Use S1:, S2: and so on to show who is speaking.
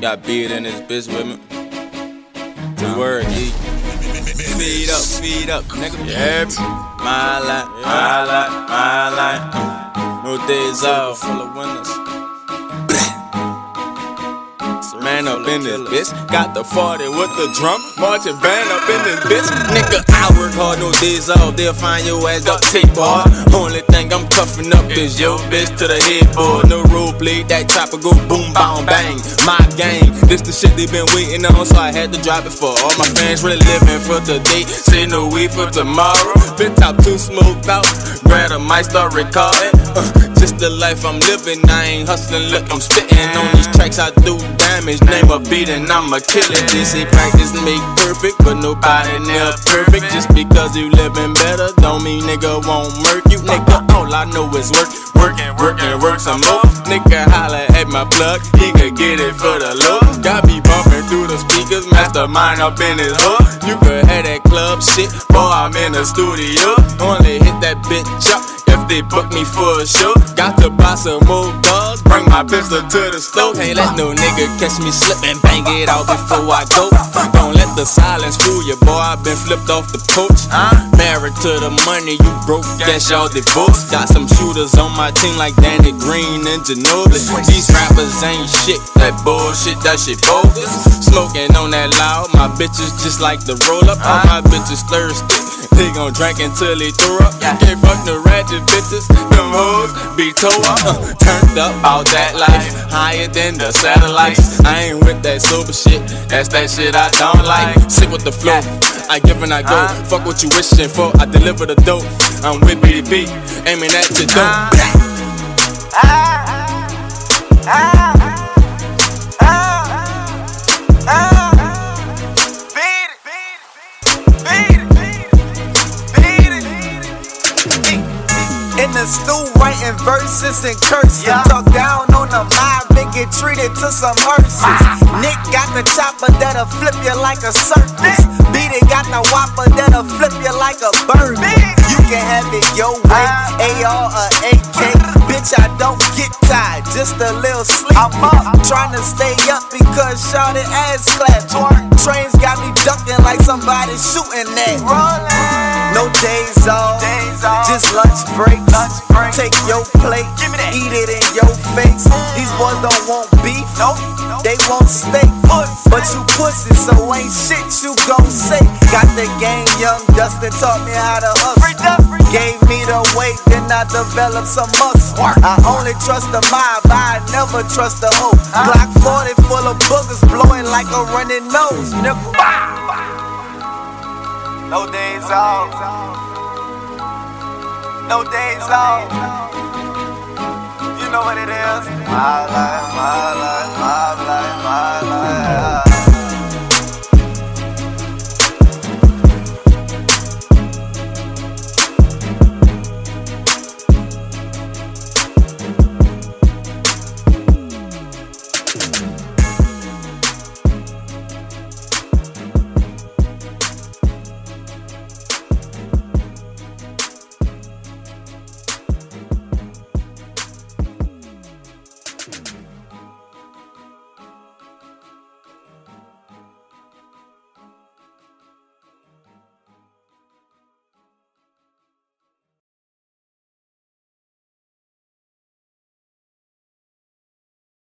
S1: Got beat in this bitch with me. The word, G. Feed up, feed up, nigga. Yeah, my life, my life, my life. No days off, full of winners. Man up in this bitch, got the 40 with the drum, marching band up in this bitch. Nigga, I work hard, no days they'll find your ass up tape bar. Only thing I'm cuffing up is your bitch to the headboard. No role play, that chopper go boom, boom, bang. My game, this the shit they been waiting on, so I had to drop it for all my fans really living for today. Say no weed for tomorrow. Been top two smoked out, grab a mic, start recording. Uh, just the life I'm living, I ain't hustling, look, I'm spitting on these tracks, I do damage name a beat and I'ma kill it. This ain't practice make perfect, but nobody near perfect. Just because you living better, don't mean nigga won't murk you. Nigga, all I know is work, work and work and work some more. Nigga holla at my plug, he could get it for the low. Got me bumping through the speakers, mastermind up in his hood. You could have that club shit, boy, I'm in the studio. Only hit that bitch up they book me for a show. Got to buy some more dogs, bring my pistol to the stove. Can't let no nigga catch me slipping, bang it out before I go. Don't let the silence fool you, boy. i been flipped off the porch. Married to the money, you broke, that's y'all divorce. Got some shooters on my team like Danny Green and Ginobili. These rappers ain't shit, that bullshit, that shit bogus. Smoking on that loud, my bitches just like the roll up. All my bitches thirsty. They gon' drink until they throw up. Can't fuck the ratchet bitches, them hoes be toe up. Uh, turned up all that life, higher than the satellites. I ain't with that sober shit, that's that shit I don't like. Sick with the flow, I give and I go. Fuck what you wishing for, I deliver the dope. I'm with BDP, aiming at your dope.
S2: The stew, writing verses and curses.
S3: Yeah.
S2: Talk down on the mob and get treated to some hearses. Ah. Nick got the chopper that'll flip you like a circus. Beedy got the whopper that'll flip you like a burger. You can have it your way, ah. AR or AK. Bitch, I don't get tired, just a little sleep.
S3: I'm up.
S2: Trying to stay up because shorty ass clap. Trains got me ducking like somebody shooting at. No days off,
S3: Days
S2: just lunch breaks.
S3: Lunch break.
S2: Take your plate,
S3: Give me that.
S2: eat it in your face. Mm. These boys don't want beef, they want steak. But you pussy, so ain't shit you gon' say. Got the game, young Dustin taught me how to hustle. Gave me the weight, then I developed some muscle. I only trust the mob, I never trust the hoe. Glock 40 full of boogers, blowing like a running nose. Nigga.
S3: No days off. No days off. You know what it is. My life,